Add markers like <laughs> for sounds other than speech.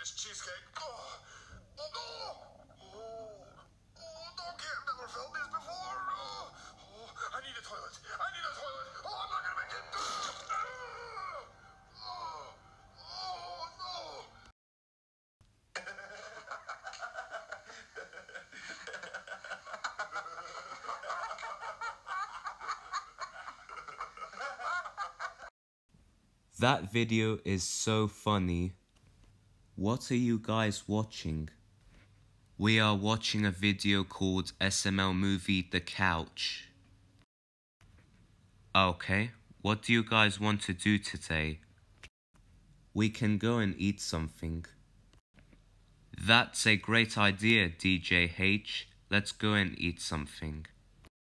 this cheesecake. Oh, oh no! Oh, oh, never felt this before. Oh, oh, I need a toilet. I need a toilet. Oh, I'm not gonna make it. Oh, oh no! <laughs> that video is so funny. What are you guys watching? We are watching a video called SML Movie The Couch. Okay, what do you guys want to do today? We can go and eat something. That's a great idea, DJ H. Let's go and eat something.